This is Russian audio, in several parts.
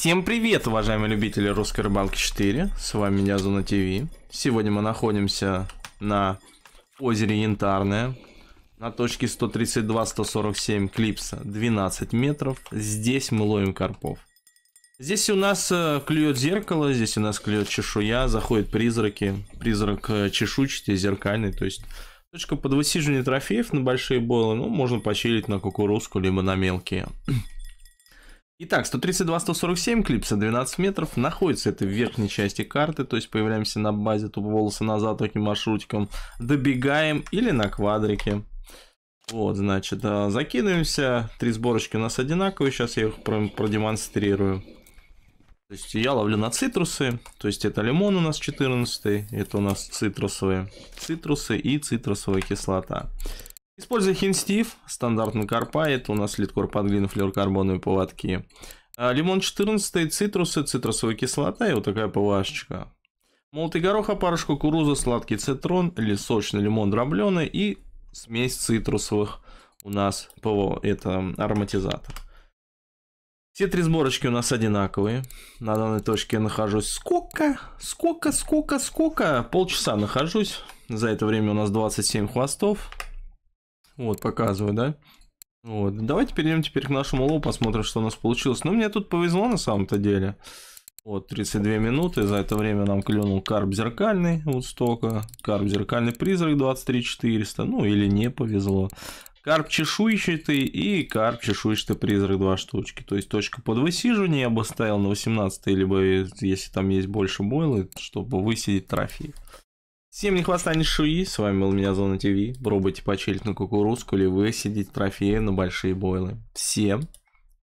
Всем привет, уважаемые любители русской рыбалки 4. С вами меня Зона ТВ. Сегодня мы находимся на озере Янтарное. На точке 132-147 клипса 12 метров. Здесь мы ловим карпов. Здесь у нас э, клюет зеркало, здесь у нас клюет чешуя, заходят призраки. Призрак э, чешуйчатый, зеркальный, то есть точка под высиживание трофеев на большие бойлы. Ну, можно почилить на кукурузку, либо на мелкие. Итак, 132-147 клипса 12 метров находится это в верхней части карты, то есть появляемся на базе тупо волосы назад таким маршрутиком, добегаем или на квадрике. Вот, значит, а, закидываемся, три сборочки у нас одинаковые, сейчас я их продемонстрирую. То есть я ловлю на цитрусы, то есть это лимон у нас 14, это у нас цитрусовые, цитрусы и цитрусовая кислота. Используя хинстив, стандартный карпа, это у нас литкор под глину, флюорокарбоновые поводки. А, лимон 14, цитрусы, цитрусовая кислота и вот такая ПВАшечка. Молотый горох, опарыш кукуруза, сладкий цитрон или сочный лимон дробленый и смесь цитрусовых у нас ПВО, это ароматизатор. Все три сборочки у нас одинаковые. На данной точке я нахожусь сколько, сколько, сколько, сколько? Полчаса нахожусь. За это время у нас 27 хвостов. Вот, показываю, да? Вот. Давайте перейдем теперь к нашему лову, посмотрим, что у нас получилось. Ну, мне тут повезло на самом-то деле. Вот, 32 минуты. За это время нам клюнул карп зеркальный, вот столько. Карп зеркальный призрак 23 400. Ну, или не повезло. Карп чешуйчатый и карп чешуйчатый призрак два штучки. То есть точка под высиживание я бы ставил на 18, либо если там есть больше бойлы, чтобы высидеть трофей. Всем не хвоста, ни шуи, с вами был меня Зона ТВ. Пробуйте почилить на кукурузку или высидеть трофеи на большие бойлы. Всем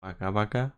пока-пока.